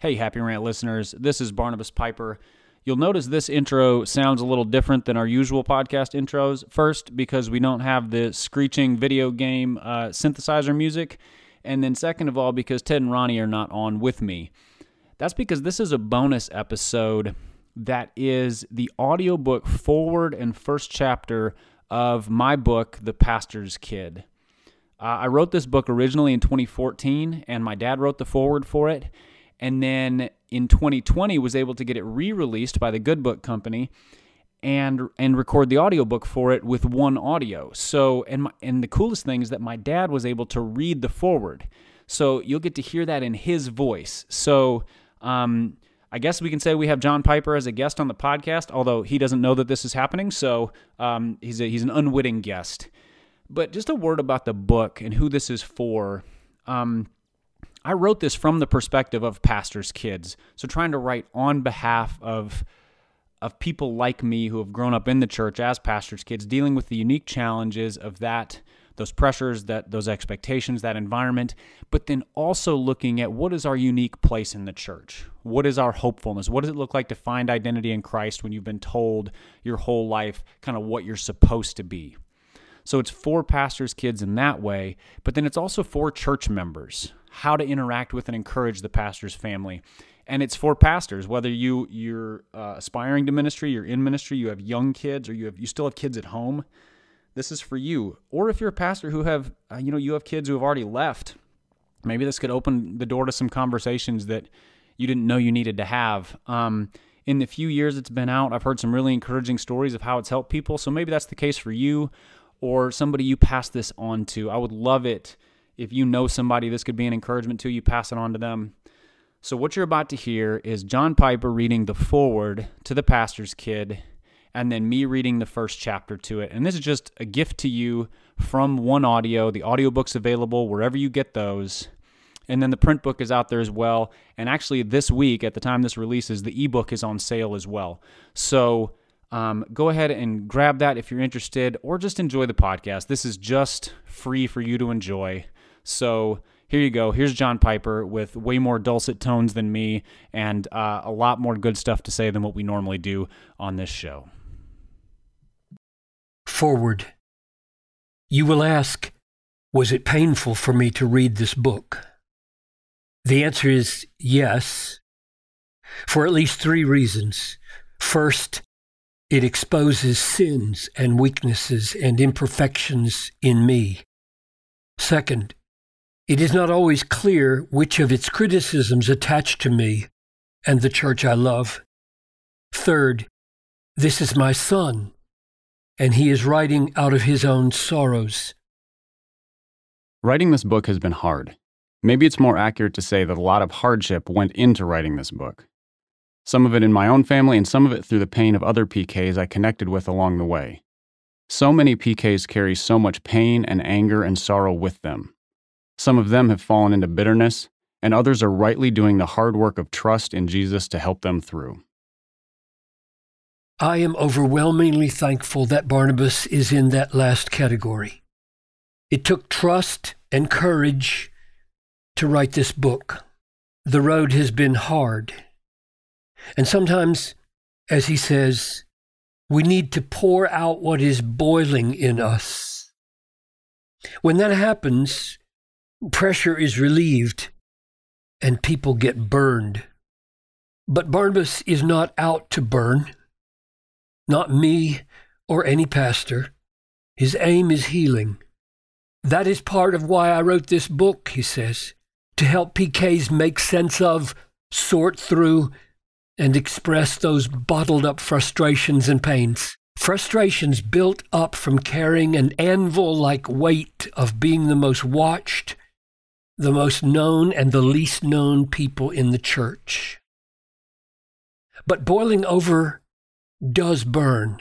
Hey, Happy Rant listeners, this is Barnabas Piper. You'll notice this intro sounds a little different than our usual podcast intros. First, because we don't have the screeching video game uh, synthesizer music. And then, second of all, because Ted and Ronnie are not on with me. That's because this is a bonus episode that is the audiobook foreword and first chapter of my book, The Pastor's Kid. Uh, I wrote this book originally in 2014, and my dad wrote the foreword for it and then in 2020 was able to get it re-released by the Good Book Company and and record the audiobook for it with OneAudio. So and my, and the coolest thing is that my dad was able to read the foreword. So you'll get to hear that in his voice. So um, I guess we can say we have John Piper as a guest on the podcast, although he doesn't know that this is happening. So um, he's a, he's an unwitting guest. But just a word about the book and who this is for. Um, I wrote this from the perspective of pastors' kids. So trying to write on behalf of of people like me who have grown up in the church as pastors' kids, dealing with the unique challenges of that, those pressures, that those expectations, that environment, but then also looking at what is our unique place in the church? What is our hopefulness? What does it look like to find identity in Christ when you've been told your whole life kind of what you're supposed to be? So it's for pastors' kids in that way, but then it's also for church members how to interact with and encourage the pastor's family. And it's for pastors, whether you you're uh, aspiring to ministry, you're in ministry, you have young kids, or you have you still have kids at home. This is for you. Or if you're a pastor who have uh, you know you have kids who have already left, maybe this could open the door to some conversations that you didn't know you needed to have. Um, in the few years it's been out, I've heard some really encouraging stories of how it's helped people. So maybe that's the case for you or somebody you pass this on to. I would love it if you know somebody this could be an encouragement to, you pass it on to them. So, what you're about to hear is John Piper reading the foreword to the pastor's kid, and then me reading the first chapter to it. And this is just a gift to you from OneAudio. The audiobook's available wherever you get those. And then the print book is out there as well. And actually, this week, at the time this releases, the ebook is on sale as well. So, um, go ahead and grab that if you're interested, or just enjoy the podcast. This is just free for you to enjoy. So here you go. Here's John Piper with way more dulcet tones than me and uh, a lot more good stuff to say than what we normally do on this show. Foreword. You will ask, was it painful for me to read this book? The answer is yes, for at least three reasons. First, it exposes sins and weaknesses and imperfections in me. Second, it is not always clear which of its criticisms attach to me and the church I love. Third, this is my son, and he is writing out of his own sorrows. Writing this book has been hard. Maybe it's more accurate to say that a lot of hardship went into writing this book. Some of it in my own family, and some of it through the pain of other PKs I connected with along the way. So many PKs carry so much pain and anger and sorrow with them. Some of them have fallen into bitterness, and others are rightly doing the hard work of trust in Jesus to help them through. I am overwhelmingly thankful that Barnabas is in that last category. It took trust and courage to write this book. The road has been hard. And sometimes, as he says, we need to pour out what is boiling in us. When that happens, pressure is relieved and people get burned. But Barnabas is not out to burn, not me or any pastor. His aim is healing. That is part of why I wrote this book, he says, to help PKs make sense of, sort through, and express those bottled up frustrations and pains. Frustrations built up from carrying an anvil like weight of being the most watched, the most known and the least known people in the church. But boiling over does burn.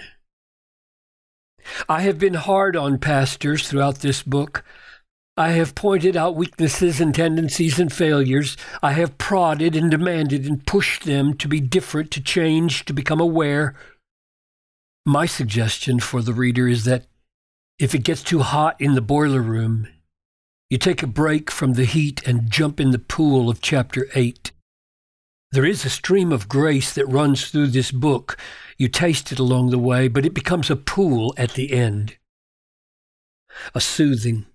I have been hard on pastors throughout this book. I have pointed out weaknesses and tendencies and failures. I have prodded and demanded and pushed them to be different, to change, to become aware. My suggestion for the reader is that if it gets too hot in the boiler room, you take a break from the heat and jump in the pool of chapter 8. There is a stream of grace that runs through this book. You taste it along the way, but it becomes a pool at the end. A soothing.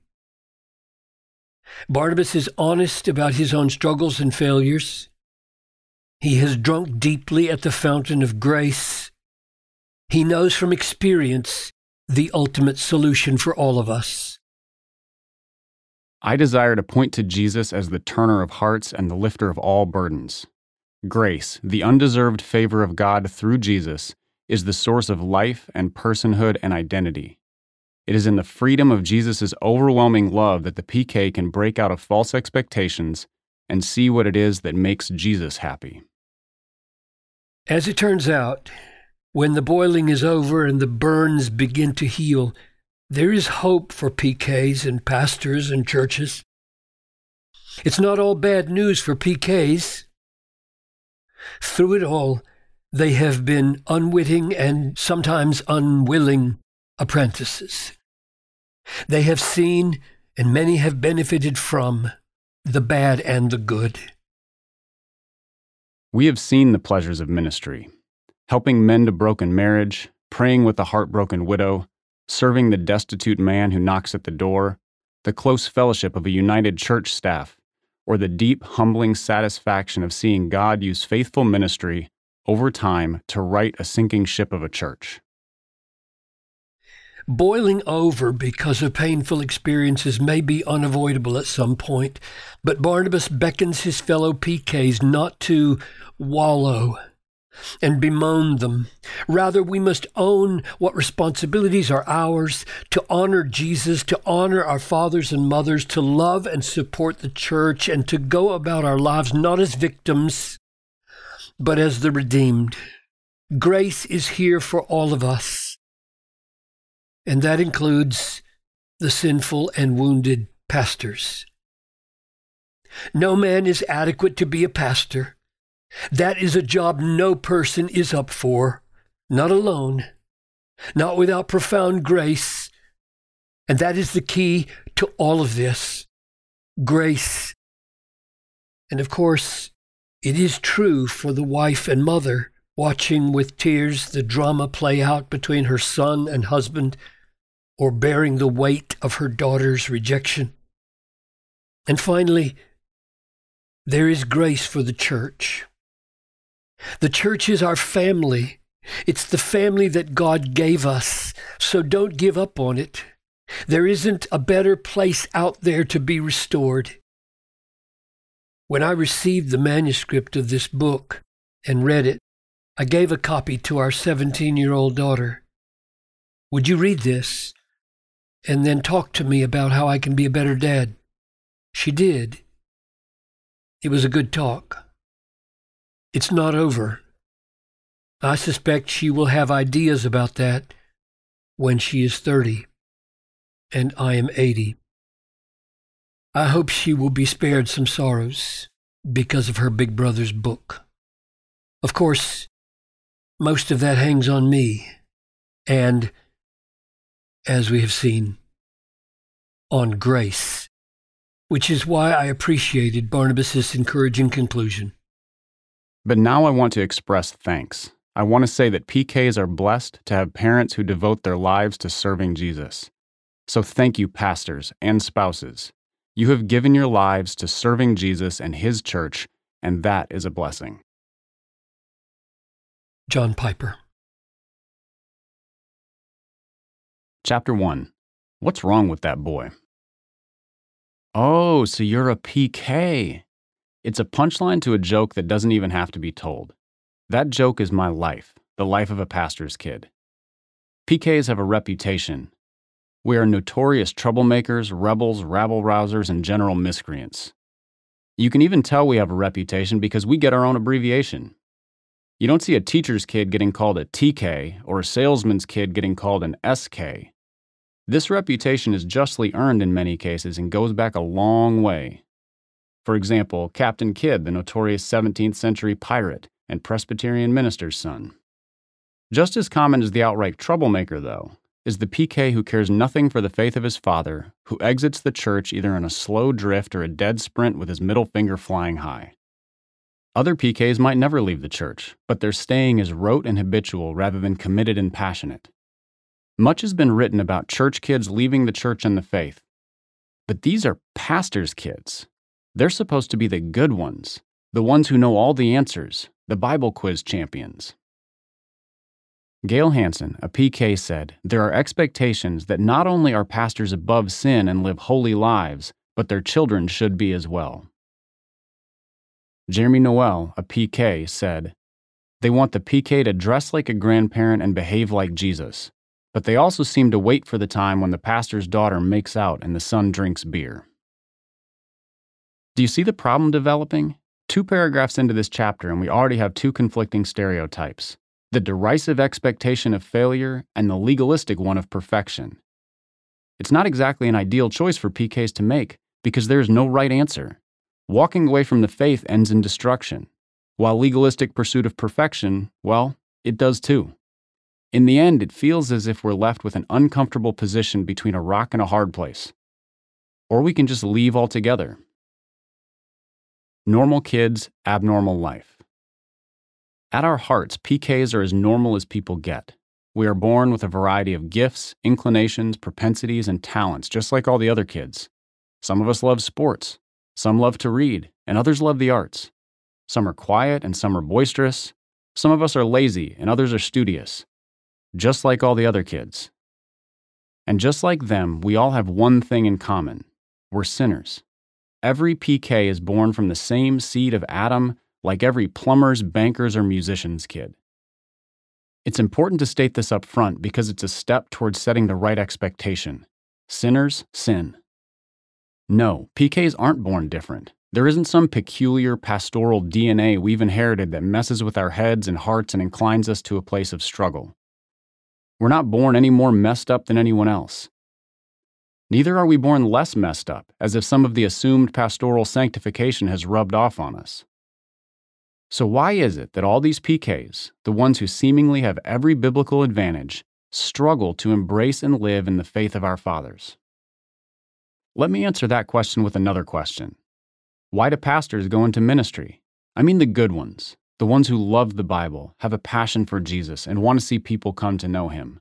Barnabas is honest about his own struggles and failures. He has drunk deeply at the fountain of grace. He knows from experience the ultimate solution for all of us. I desire to point to Jesus as the turner of hearts and the lifter of all burdens. Grace, the undeserved favor of God through Jesus, is the source of life and personhood and identity. It is in the freedom of Jesus' overwhelming love that the PK can break out of false expectations and see what it is that makes Jesus happy. As it turns out, when the boiling is over and the burns begin to heal, there is hope for PKs and pastors and churches. It's not all bad news for PKs. Through it all, they have been unwitting and sometimes unwilling apprentices. They have seen, and many have benefited from, the bad and the good. We have seen the pleasures of ministry helping mend a broken marriage, praying with a heartbroken widow, serving the destitute man who knocks at the door, the close fellowship of a united church staff, or the deep, humbling satisfaction of seeing God use faithful ministry over time to right a sinking ship of a church. Boiling over because of painful experiences may be unavoidable at some point, but Barnabas beckons his fellow PKs not to wallow and bemoan them. Rather, we must own what responsibilities are ours to honor Jesus, to honor our fathers and mothers, to love and support the church, and to go about our lives not as victims, but as the redeemed. Grace is here for all of us, and that includes the sinful and wounded pastors. No man is adequate to be a pastor. That is a job no person is up for, not alone, not without profound grace. And that is the key to all of this grace. And of course, it is true for the wife and mother watching with tears the drama play out between her son and husband, or bearing the weight of her daughter's rejection. And finally, there is grace for the church. The church is our family. It's the family that God gave us. So don't give up on it. There isn't a better place out there to be restored. When I received the manuscript of this book and read it, I gave a copy to our 17 year old daughter. Would you read this and then talk to me about how I can be a better dad? She did. It was a good talk. It's not over. I suspect she will have ideas about that when she is 30 and I am 80. I hope she will be spared some sorrows because of her big brother's book. Of course, most of that hangs on me, and, as we have seen, on grace, which is why I appreciated Barnabas's encouraging conclusion. But now I want to express thanks. I want to say that PKs are blessed to have parents who devote their lives to serving Jesus. So thank you, pastors and spouses. You have given your lives to serving Jesus and His church, and that is a blessing. John Piper. Chapter 1 What's wrong with that boy? Oh, so you're a PK. It's a punchline to a joke that doesn't even have to be told. That joke is my life, the life of a pastor's kid. PKs have a reputation. We are notorious troublemakers, rebels, rabble rousers, and general miscreants. You can even tell we have a reputation because we get our own abbreviation. You don't see a teacher's kid getting called a TK or a salesman's kid getting called an SK. This reputation is justly earned in many cases and goes back a long way. For example, Captain Kidd, the notorious 17th century pirate and Presbyterian minister's son. Just as common as the outright troublemaker, though, is the PK who cares nothing for the faith of his father, who exits the church either in a slow drift or a dead sprint with his middle finger flying high. Other PKs might never leave the church, but their staying is rote and habitual rather than committed and passionate. Much has been written about church kids leaving the church and the faith. But these are pastors' kids. They're supposed to be the good ones, the ones who know all the answers, the Bible quiz champions. Gail Hansen, a PK, said there are expectations that not only are pastors above sin and live holy lives, but their children should be as well. Jeremy Noel, a PK, said, They want the PK to dress like a grandparent and behave like Jesus, but they also seem to wait for the time when the pastor's daughter makes out and the son drinks beer. Do you see the problem developing? Two paragraphs into this chapter, and we already have two conflicting stereotypes the derisive expectation of failure and the legalistic one of perfection. It's not exactly an ideal choice for PKs to make because there is no right answer. Walking away from the faith ends in destruction, while legalistic pursuit of perfection, well, it does too. In the end, it feels as if we're left with an uncomfortable position between a rock and a hard place. Or we can just leave altogether. Normal kids, abnormal life. At our hearts, PKs are as normal as people get. We are born with a variety of gifts, inclinations, propensities, and talents, just like all the other kids. Some of us love sports. Some love to read, and others love the arts. Some are quiet and some are boisterous. Some of us are lazy and others are studious, just like all the other kids. And just like them, we all have one thing in common we're sinners. Every PK is born from the same seed of Adam, like every plumber's, banker's, or musician's kid. It's important to state this up front because it's a step towards setting the right expectation. Sinners sin. No, PKs aren't born different. There isn't some peculiar pastoral DNA we've inherited that messes with our heads and hearts and inclines us to a place of struggle. We're not born any more messed up than anyone else. Neither are we born less messed up, as if some of the assumed pastoral sanctification has rubbed off on us. So, why is it that all these PKs, the ones who seemingly have every biblical advantage, struggle to embrace and live in the faith of our fathers? Let me answer that question with another question. Why do pastors go into ministry? I mean the good ones, the ones who love the Bible, have a passion for Jesus, and want to see people come to know him.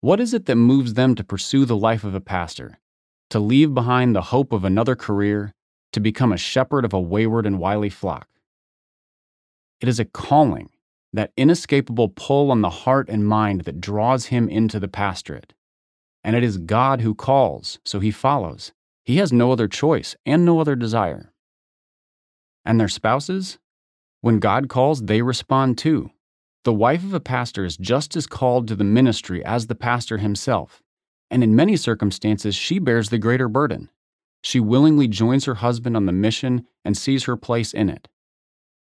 What is it that moves them to pursue the life of a pastor, to leave behind the hope of another career, to become a shepherd of a wayward and wily flock? It is a calling, that inescapable pull on the heart and mind that draws him into the pastorate and it is God who calls, so he follows. He has no other choice and no other desire. And their spouses? When God calls, they respond too. The wife of a pastor is just as called to the ministry as the pastor himself, and in many circumstances, she bears the greater burden. She willingly joins her husband on the mission and sees her place in it.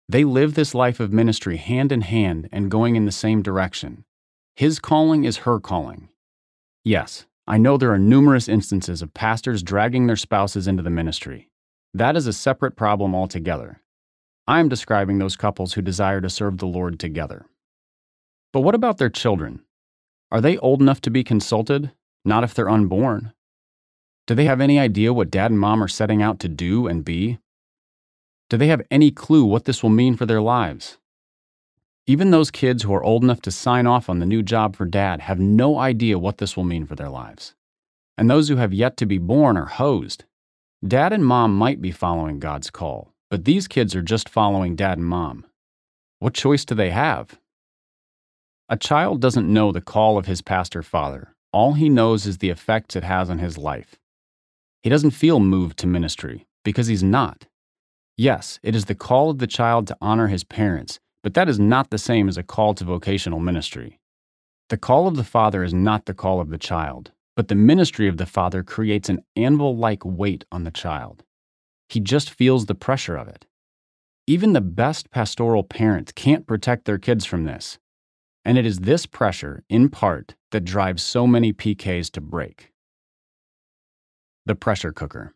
They live this life of ministry hand in hand and going in the same direction. His calling is her calling. Yes, I know there are numerous instances of pastors dragging their spouses into the ministry. That is a separate problem altogether. I am describing those couples who desire to serve the Lord together. But what about their children? Are they old enough to be consulted? Not if they're unborn. Do they have any idea what dad and mom are setting out to do and be? Do they have any clue what this will mean for their lives? Even those kids who are old enough to sign off on the new job for dad have no idea what this will mean for their lives. And those who have yet to be born are hosed. Dad and mom might be following God's call, but these kids are just following dad and mom. What choice do they have? A child doesn't know the call of his pastor father. All he knows is the effects it has on his life. He doesn't feel moved to ministry because he's not. Yes, it is the call of the child to honor his parents, but that is not the same as a call to vocational ministry. The call of the Father is not the call of the child, but the ministry of the Father creates an anvil like weight on the child. He just feels the pressure of it. Even the best pastoral parents can't protect their kids from this. And it is this pressure, in part, that drives so many PKs to break. The pressure cooker.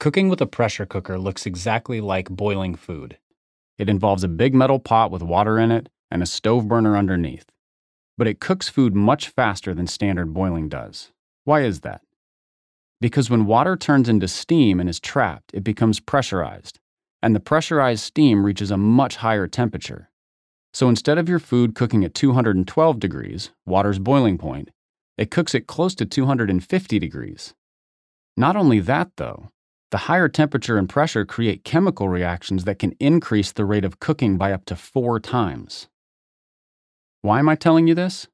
Cooking with a pressure cooker looks exactly like boiling food. It involves a big metal pot with water in it and a stove burner underneath. But it cooks food much faster than standard boiling does. Why is that? Because when water turns into steam and is trapped, it becomes pressurized, and the pressurized steam reaches a much higher temperature. So instead of your food cooking at 212 degrees, water's boiling point, it cooks at close to 250 degrees. Not only that, though, the higher temperature and pressure create chemical reactions that can increase the rate of cooking by up to four times. Why am I telling you this?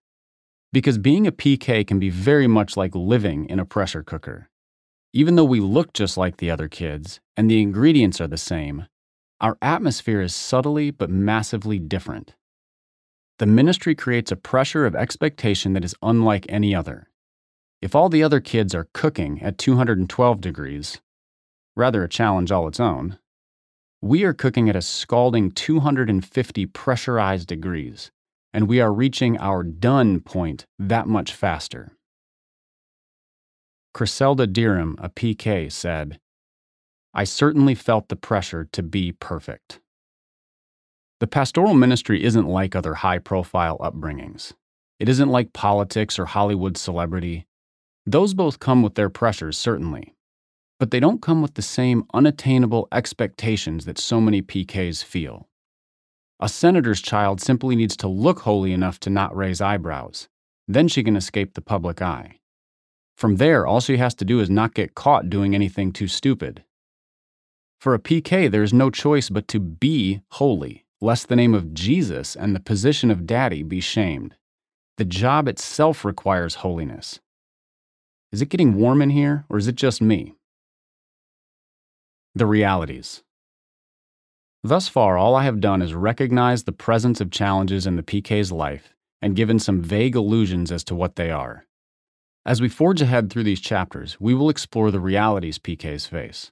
Because being a PK can be very much like living in a pressure cooker. Even though we look just like the other kids and the ingredients are the same, our atmosphere is subtly but massively different. The ministry creates a pressure of expectation that is unlike any other. If all the other kids are cooking at 212 degrees, rather a challenge all its own, we are cooking at a scalding 250 pressurized degrees, and we are reaching our done point that much faster. Criselda Dirham, a PK, said, I certainly felt the pressure to be perfect. The pastoral ministry isn't like other high profile upbringings. It isn't like politics or Hollywood celebrity. Those both come with their pressures, certainly. But they don't come with the same unattainable expectations that so many PKs feel. A senator's child simply needs to look holy enough to not raise eyebrows. Then she can escape the public eye. From there, all she has to do is not get caught doing anything too stupid. For a PK, there is no choice but to be holy lest the name of Jesus and the position of daddy be shamed. The job itself requires holiness. Is it getting warm in here, or is it just me? The realities. Thus far, all I have done is recognize the presence of challenges in the PK's life and given some vague illusions as to what they are. As we forge ahead through these chapters, we will explore the realities PKs face.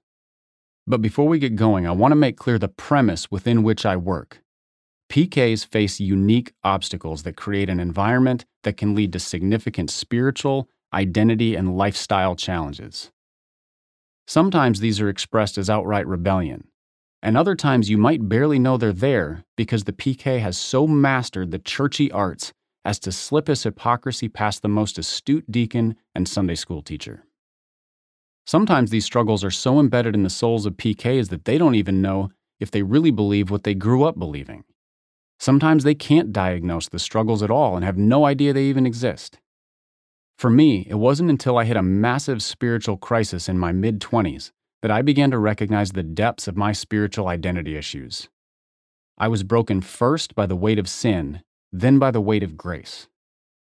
But before we get going, I want to make clear the premise within which I work. PKs face unique obstacles that create an environment that can lead to significant spiritual, identity, and lifestyle challenges. Sometimes these are expressed as outright rebellion, and other times you might barely know they're there because the PK has so mastered the churchy arts as to slip his hypocrisy past the most astute deacon and Sunday school teacher. Sometimes these struggles are so embedded in the souls of PKs that they don't even know if they really believe what they grew up believing. Sometimes they can't diagnose the struggles at all and have no idea they even exist. For me, it wasn't until I hit a massive spiritual crisis in my mid 20s that I began to recognize the depths of my spiritual identity issues. I was broken first by the weight of sin, then by the weight of grace.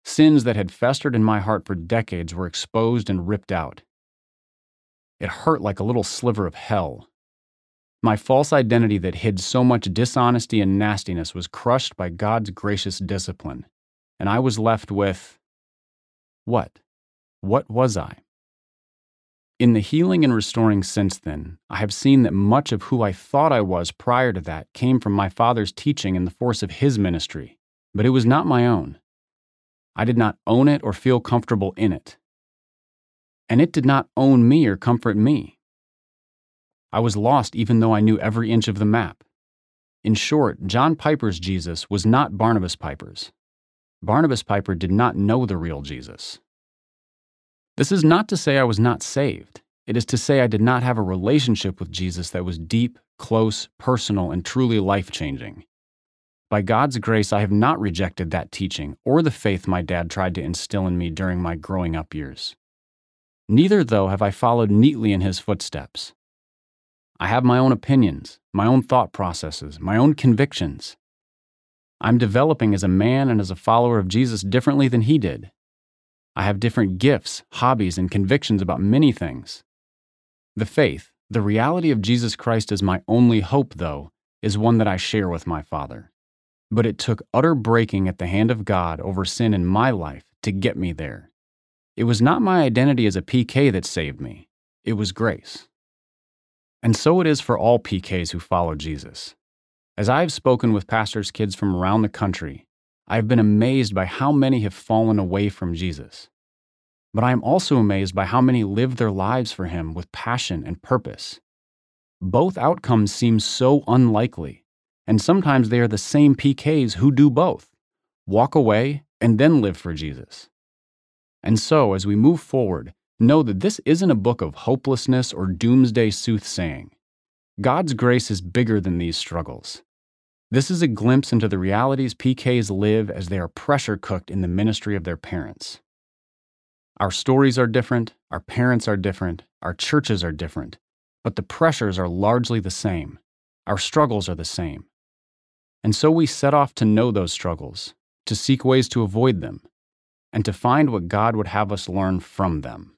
Sins that had festered in my heart for decades were exposed and ripped out. It hurt like a little sliver of hell. My false identity that hid so much dishonesty and nastiness was crushed by God's gracious discipline, and I was left with what? What was I? In the healing and restoring since then, I have seen that much of who I thought I was prior to that came from my father's teaching and the force of his ministry, but it was not my own. I did not own it or feel comfortable in it and it did not own me or comfort me. I was lost even though I knew every inch of the map. In short, John Piper's Jesus was not Barnabas Piper's. Barnabas Piper did not know the real Jesus. This is not to say I was not saved. It is to say I did not have a relationship with Jesus that was deep, close, personal, and truly life changing. By God's grace, I have not rejected that teaching or the faith my dad tried to instill in me during my growing up years. Neither, though, have I followed neatly in his footsteps. I have my own opinions, my own thought processes, my own convictions. I'm developing as a man and as a follower of Jesus differently than he did. I have different gifts, hobbies, and convictions about many things. The faith, the reality of Jesus Christ as my only hope, though, is one that I share with my Father. But it took utter breaking at the hand of God over sin in my life to get me there. It was not my identity as a PK that saved me, it was grace. And so it is for all PKs who follow Jesus. As I have spoken with pastors' kids from around the country, I have been amazed by how many have fallen away from Jesus. But I am also amazed by how many live their lives for Him with passion and purpose. Both outcomes seem so unlikely, and sometimes they are the same PKs who do both walk away and then live for Jesus. And so, as we move forward, know that this isn't a book of hopelessness or doomsday soothsaying. God's grace is bigger than these struggles. This is a glimpse into the realities PKs live as they are pressure cooked in the ministry of their parents. Our stories are different, our parents are different, our churches are different, but the pressures are largely the same. Our struggles are the same. And so we set off to know those struggles, to seek ways to avoid them, and to find what God would have us learn from them.